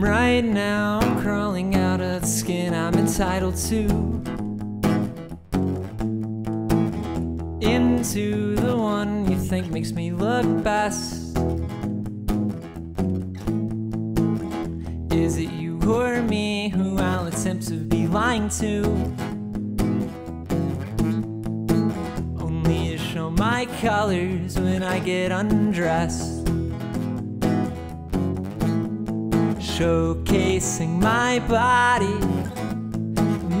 Right now, I'm crawling out of the skin I'm entitled to. Into the one you think makes me look best. Is it you or me who I'll attempt to be lying to? Only to show my colors when I get undressed. Showcasing my body,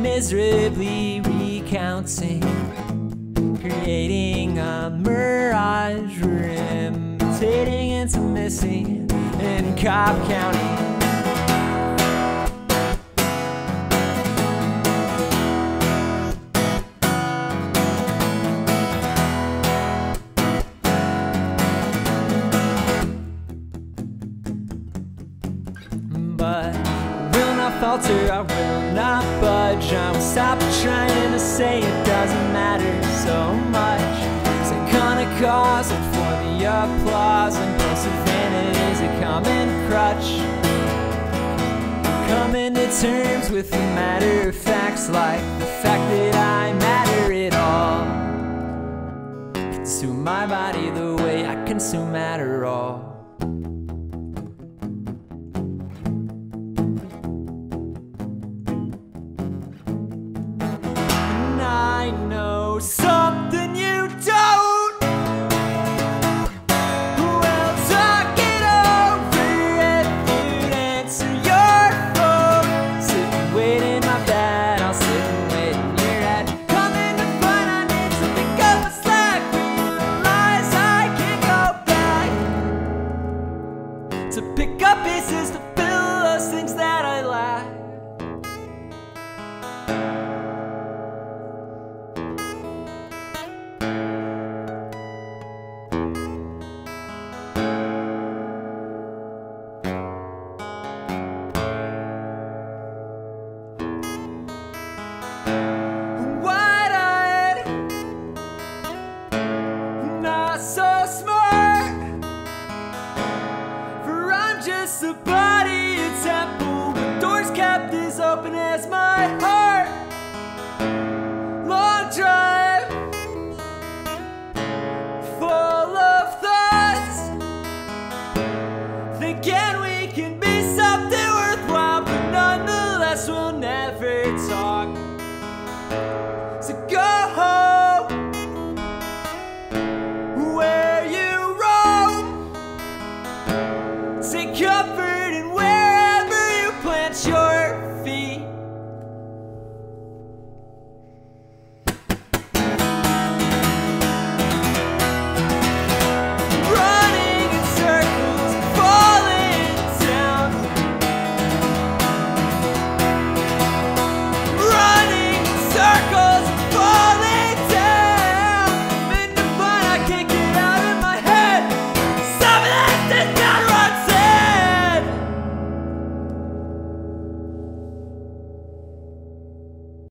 miserably recounting, creating a mirage, imitating intimacy in Cobb County. I will not budge. I will stop trying to say it doesn't matter so much. It's gonna cause it for the applause, impulsive vanity is a common crutch. Coming to terms with the matter of facts, like the fact that I matter at all. Consume my body the way I consume matter all. To pick up pieces to fill those things that I lack. It's a body, a temple. With doors kept as open as my heart. falling.